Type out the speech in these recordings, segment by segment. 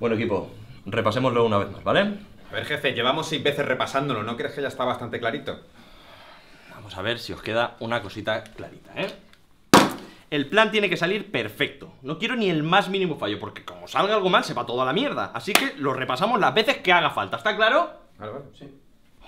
Bueno, equipo, repasémoslo una vez más, ¿vale? A ver, jefe, llevamos seis veces repasándolo, ¿no crees que ya está bastante clarito? Vamos a ver si os queda una cosita clarita, ¿eh? El plan tiene que salir perfecto. No quiero ni el más mínimo fallo, porque como salga algo mal, se va toda la mierda. Así que lo repasamos las veces que haga falta, ¿está claro? Vale, vale, sí.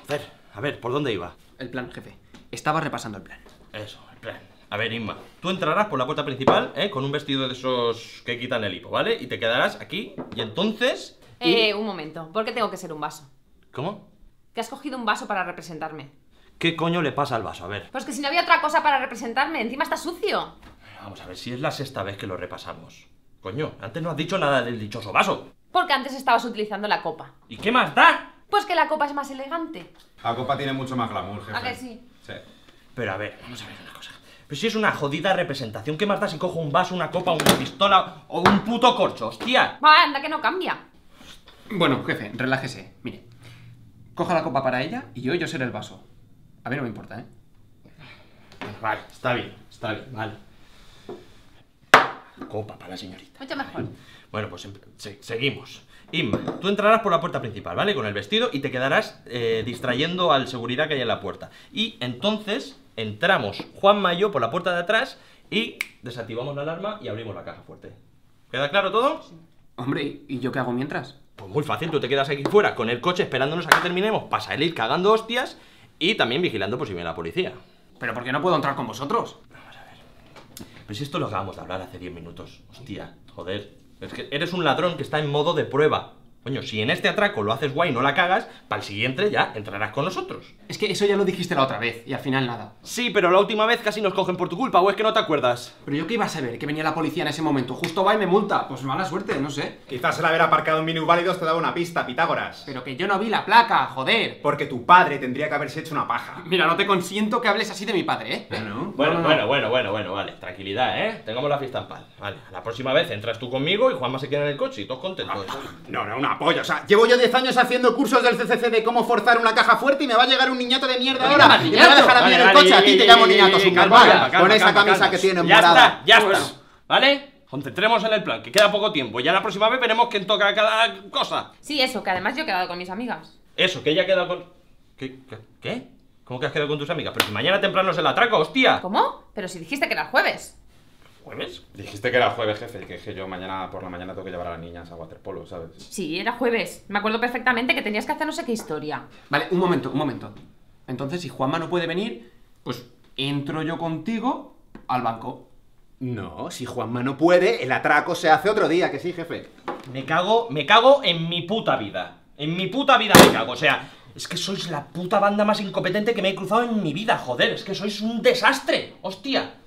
Joder, a ver, ¿por dónde iba? El plan, jefe. Estaba repasando el plan. Eso, el plan. A ver, Inma, tú entrarás por la puerta principal, ¿eh? Con un vestido de esos que quitan el hipo, ¿vale? Y te quedarás aquí, y entonces... Eh, un momento. ¿Por qué tengo que ser un vaso? ¿Cómo? Que has cogido un vaso para representarme. ¿Qué coño le pasa al vaso? A ver. Pues que si no había otra cosa para representarme, encima está sucio. Vamos a ver, si es la sexta vez que lo repasamos. Coño, antes no has dicho nada del dichoso vaso. Porque antes estabas utilizando la copa. ¿Y qué más da? Pues que la copa es más elegante. La copa tiene mucho más glamour, jefe. ¿A que sí? Sí. Pero a ver, vamos a ver una cosa. Pero si es una jodida representación, ¿qué más da si cojo un vaso, una copa, una pistola o un puto corcho, hostia? Va, anda que no cambia. Bueno, jefe, relájese. Mire, coja la copa para ella y yo, yo seré el vaso. A mí no me importa, ¿eh? Vale, está bien, está bien, vale. Copa para la señorita. Mucho mejor. Bueno, pues em- se- seguimos. Inma, tú entrarás por la puerta principal, ¿vale? Con el vestido y te quedarás eh, distrayendo al seguridad que hay en la puerta. Y entonces entramos Juanma y yo por la puerta de atrás y desactivamos la alarma y abrimos la caja fuerte. ¿Queda claro todo? Hombre, ¿y- ¿y yo qué hago mientras? Pues muy fácil, tú te quedas aquí fuera con el coche esperándonos a que terminemos para salir cagando hostias y también vigilando por si viene la policía. ¿Pero por qué no puedo entrar con vosotros? Pero si esto lo acabamos de hablar hace 10 minutos. Hostia, joder. Es que eres un ladrón que está en modo de prueba. Coño, si en este atraco lo haces guay y no la cagas, para el siguiente ya entrarás con nosotros. Es que eso ya lo dijiste la otra vez y al final nada. Sí, pero la última vez casi nos cogen por tu culpa, o es que no te acuerdas. Pero yo qué iba a saber, que venía la policía en ese momento. Justo va y me multa. Pues mala suerte, no sé. Quizás el haber aparcado en minusválidos te daba una pista, Pitágoras. Pero que yo no vi la placa, joder. Porque tu padre tendría que haberse hecho una paja. Mira, no te consiento que hables así de mi padre, ¿eh? Bueno. Bueno, No, no, no. bueno, bueno, bueno, bueno, vale. Tranquilidad, ¿eh? Tengamos la fiesta en paz. Vale, la próxima vez entras tú conmigo y Juanma se queda en el coche y todos contentos. No, no, una polla. O sea, llevo yo 10 años haciendo cursos del CCC de cómo forzar una caja fuerte y me va a llegar un niñato de mierda ahora. Y me va a dejar a mí en el coche. A ti te llamo niñato, subnormal. Con esa camisa que tiene Ya morada. está, ya está. ¿Vale? Concentremos en el plan, que queda poco tiempo. Ya la próxima vez veremos quién toca cada cosa. Sí, eso, que además yo he quedado con mis amigas. Eso, que ella queda con. ¿Qué? ¿Qué? ¿Qué? ¿Cómo que has quedado con tus amigas? Pero si mañana temprano es el atraco, hostia. ¿Cómo? Pero si dijiste que era jueves. ¿Jueves? Dijiste que era jueves, jefe, que, que yo mañana por la mañana tengo que llevar a las niñas a waterpolo, ¿sabes? Sí, era jueves. Me acuerdo perfectamente que tenías que hacer no sé qué historia. Vale, un momento, un momento. Entonces, si Juanma no puede venir, pues entro yo contigo al banco. No, si Juanma no puede, el atraco se hace otro día, que sí, jefe. Me cago, me cago en mi puta vida. En mi puta vida me cago. O sea, es que sois la puta banda más incompetente que me he cruzado en mi vida, joder. Es que sois un desastre, hostia.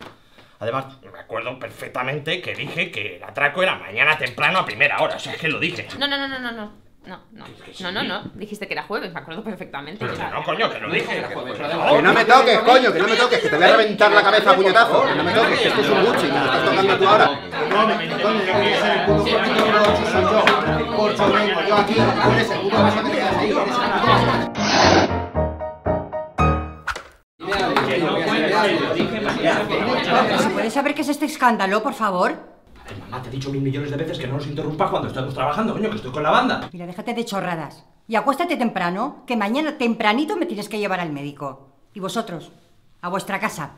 Además, me acuerdo perfectamente que dije que el atraco era mañana temprano a primera hora. O sea, es que lo dije. No, no, no, no, no, no. No, no. No, no, no. Dijiste que era jueves, me acuerdo perfectamente. Pero que no, coño, que lo dije. Que no me toques, coño, que no me toques, que te voy a reventar la cabeza a puñetazo. Que no me toques, que esto es un Gucci, que me estás tocando tú ahora. No, a número 8, soy yo. Aquí, tú eres el puto vaso que te quedas ahí, saber qué es este escándalo, por favor? Ay, mamá, te he dicho mil millones de veces que no nos interrumpas cuando estamos trabajando, coño, que estoy con la banda. Mira, déjate de chorradas. Y acuéstate temprano, que mañana tempranito me tienes que llevar al médico. Y vosotros, a vuestra casa.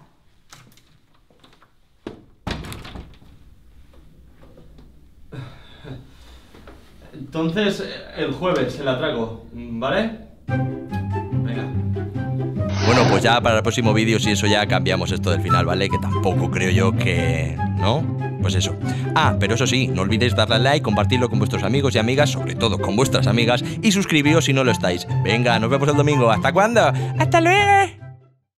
Entonces, el jueves el atraco, ¿vale? Pues ya para el próximo vídeo, si eso ya cambiamos esto del final, ¿vale? Que tampoco creo yo que... ¿No? Pues eso. Ah, pero eso sí, no olvidéis darle al like, compartirlo con vuestros amigos y amigas, sobre todo con vuestras amigas, y suscribíos si no lo estáis. Venga, nos vemos el domingo. ¿Hasta cuándo? ¡Hasta luego!